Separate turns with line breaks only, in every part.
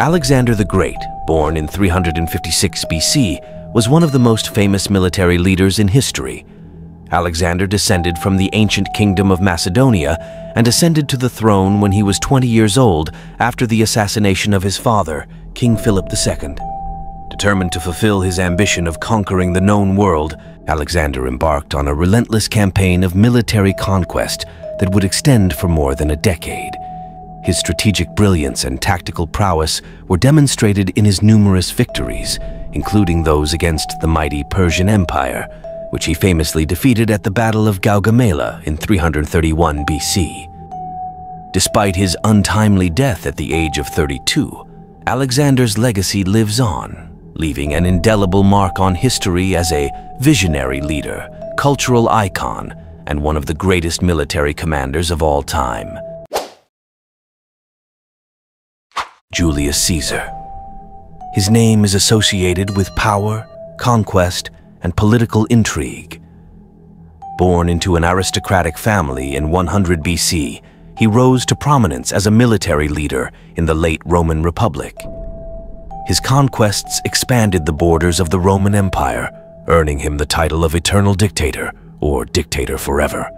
Alexander the Great, born in 356 BC, was one of the most famous military leaders in history. Alexander descended from the ancient kingdom of Macedonia and ascended to the throne when he was 20 years old after the assassination of his father, King Philip II. Determined to fulfill his ambition of conquering the known world, Alexander embarked on a relentless campaign of military conquest that would extend for more than a decade. His strategic brilliance and tactical prowess were demonstrated in his numerous victories, including those against the mighty Persian Empire, which he famously defeated at the Battle of Gaugamela in 331 BC. Despite his untimely death at the age of 32, Alexander's legacy lives on, leaving an indelible mark on history as a visionary leader, cultural icon, and one of the greatest military commanders of all time. Julius Caesar. His name is associated with power, conquest, and political intrigue. Born into an aristocratic family in 100 BC, he rose to prominence as a military leader in the late Roman Republic. His conquests expanded the borders of the Roman Empire, earning him the title of Eternal Dictator, or Dictator Forever.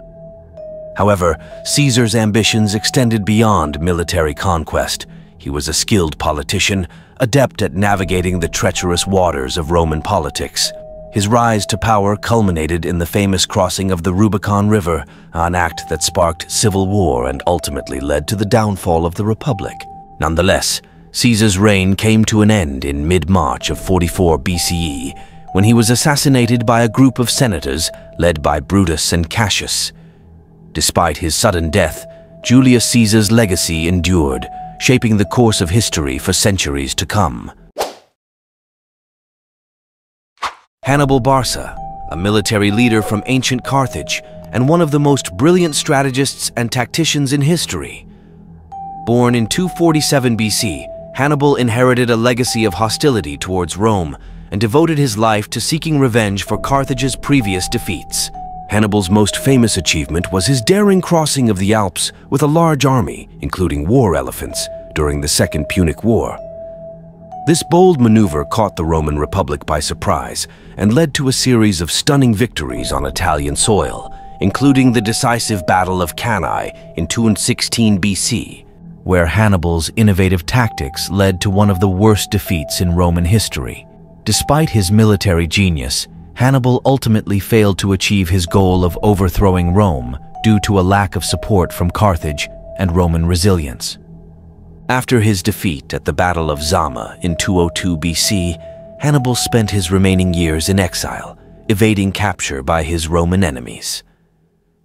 However, Caesar's ambitions extended beyond military conquest he was a skilled politician, adept at navigating the treacherous waters of Roman politics. His rise to power culminated in the famous crossing of the Rubicon River, an act that sparked civil war and ultimately led to the downfall of the Republic. Nonetheless, Caesar's reign came to an end in mid-March of 44 BCE, when he was assassinated by a group of senators led by Brutus and Cassius. Despite his sudden death, Julius Caesar's legacy endured, shaping the course of history for centuries to come. Hannibal Barca, a military leader from ancient Carthage and one of the most brilliant strategists and tacticians in history. Born in 247 BC, Hannibal inherited a legacy of hostility towards Rome and devoted his life to seeking revenge for Carthage's previous defeats. Hannibal's most famous achievement was his daring crossing of the Alps with a large army, including war elephants, during the Second Punic War. This bold maneuver caught the Roman Republic by surprise and led to a series of stunning victories on Italian soil, including the decisive Battle of Cannae in 216 BC, where Hannibal's innovative tactics led to one of the worst defeats in Roman history. Despite his military genius, Hannibal ultimately failed to achieve his goal of overthrowing Rome due to a lack of support from Carthage and Roman resilience. After his defeat at the Battle of Zama in 202 BC, Hannibal spent his remaining years in exile, evading capture by his Roman enemies.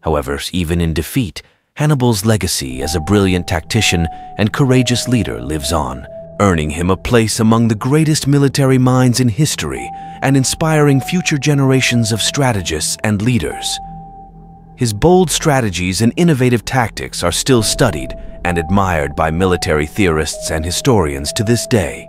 However, even in defeat, Hannibal's legacy as a brilliant tactician and courageous leader lives on, earning him a place among the greatest military minds in history and inspiring future generations of strategists and leaders. His bold strategies and innovative tactics are still studied and admired by military theorists and historians to this day.